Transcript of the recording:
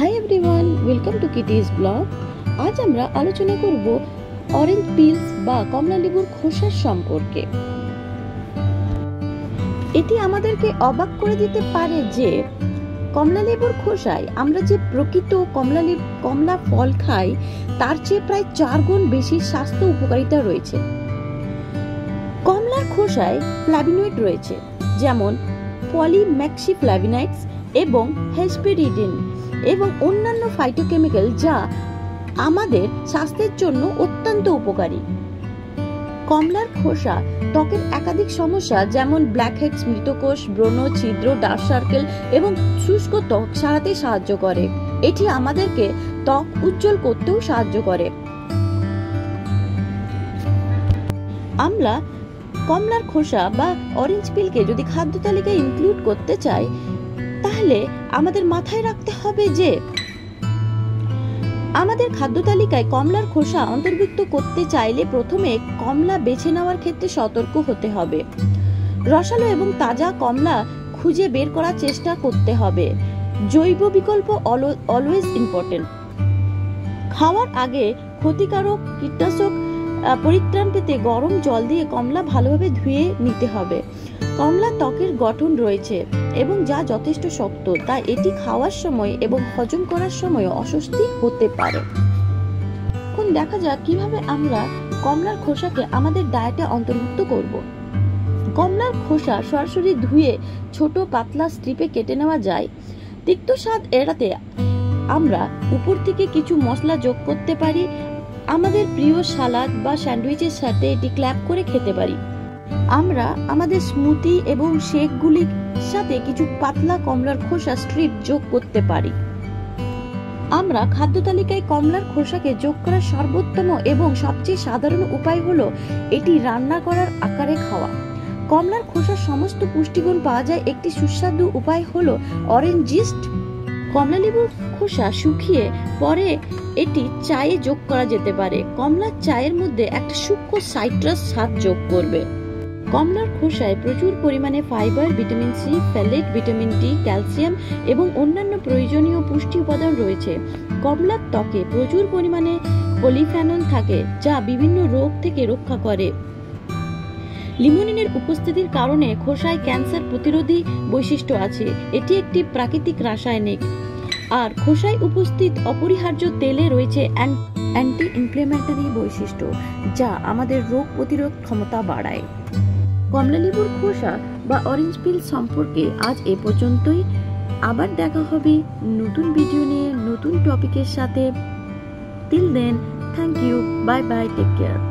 Hi everyone welcome to Kitty's blog আজ আমরা আলোচনা করব অরেঞ্জ পিলস বা কমলা লেবুর খোসার সম্পর্কে। এটি আমাদেরকে অবাক করে দিতে পারে যে, কমলা লেবুর খোসায় আমরা যে প্রকৃত কমলা কমলা ফল খাই, তার চেয়ে প্রায় চার গুণ বেশি স্বাস্থ্য উপকারিতা রয়েছে। কমলার খোসায় ফ্ল্যাভিনয়েড রয়েছে, যেমন পলিম্যাক্সি ফ্ল্যাভিনাইডস এবং হেসপেরিডিন এবং অন্যান্য ফাইটোকেমিক্যাল যা আমাদের স্বাস্থ্যের জন্য অত্যন্ত উপকারী। কমলার খোসা ত্বকের একাধিক সমস্যা যেমন ব্ল্যাক হেডস মৃতকোষ, ব্রণ, ছিদ্র ডার্ক সার্কেল এবং শুষ্ক ত্বক সারাতে সাহায্য করে। এটি আমাদেরকে ত্বক উজ্জ্বল করতেও সাহায্য করে। আমরা কমলার খোসা বা অরেঞ্জ পিলকে যদি খাদ্য তালিকায় ইনক্লুড করতে চাই তাহলে আমাদের মাথায় রাখতে হবে যে আমাদের খাদ্য তালিকায় কমলার খোসা অন্তর্ভুক্ত করতে চাইলে প্রথমে কমলা বেছে নেওয়ার ক্ষেত্রে সতর্ক হতে হবে। রসালো এবং তাজা কমলা খুঁজে বের করার চেষ্টা করতে হবে। জৈব বিকল্প অলওয়েজ ইম্পর্টেন্ট খাওয়ার আগে ক্ষতিকারক কীটনাশক পরিত্রাণ পেতে গরম জল দিয়ে কমলা ভালোভাবে ধুয়ে নিতে হবে। কমলা ত্বকের গঠন রয়েছে এবং যা যথেষ্ট শক্ত তাই এটি খাওয়ার সময় এবং হজম করার সময় অস্বস্তি হতে পারে। এখন দেখা যাক কীভাবে আমরা কমলার খোসাকে আমাদের ডায়েটে অন্তর্ভুক্ত করব। কমলার খোসা সরাসরি ধুয়ে ছোট পাতলা স্ট্রিপে কেটে নেওয়া যায়। তিক্ত স্বাদ এড়াতে আমরা উপর থেকে কিছু মশলা যোগ করতে পারি। আমাদের প্রিয় সালাদ বা স্যান্ডউইচের সাথে এটি ক্ল্যাপ করে খেতে পারি। আমরা আমাদের স্মুতি এবং শেকগুলির সাথে কিছু পাতলা কমলার খোসা স্ট্রিপ যোগ করতে পারি। আমরা খাদ্য তালিকায় কমলার খোসাকে যোগ করার সর্বোত্তম এবং সবচেয়ে সাধারণ উপায় হলো এটি রান্না করার আকারে খাওয়া। কমলার খোসার সমস্ত পুষ্টিগুণ পাওয়া যায় একটি সুস্বাদু উপায় হলো অরেঞ্জ জিস্ট কমলা লেবুর খোসা শুকিয়ে পরে এটি চায়ে যোগ করা যেতে পারে। কমলার চায়ের মধ্যে একটা সূক্ষ্ম সাইট্রাস স্বাদ যোগ করবে। কমলার খোসায় প্রচুর পরিমাণে fibre, vitamin C folate vitamin D, calcium এবং অন্যান্য প্রয়োজনীয় পুষ্টি উপাদান রয়েছে। কমলার ত্বকে প্রচুর পরিমাণে পলিফ্যানল থাকে, যা বিভিন্ন রোগ থেকে রক্ষা করে। লিমোনিনের উপস্থিতির কারণে খোসায় ক্যান্সার প্রতিরোধী বৈশিষ্ট্য আছে, এটি একটি প্রাকৃতিক রাসায়নিক। আর খোসায় উপস্থিত অপরিহার্য তেলে রয়েছে অ্যান্টি ইনফ্লেমেটরি বৈশিষ্ট্য, যা আমাদের রোগ প্রতিরোধ ক্ষমতা বাড়ায়। কমলালেবুর খোসা বা অরেঞ্জ পিল সম্পর্কে আজ এ পর্যন্তই। আবার দেখা হবে নতুন ভিডিও নিয়ে, নতুন টপিকের সাথে। Till then thank you bye bye take care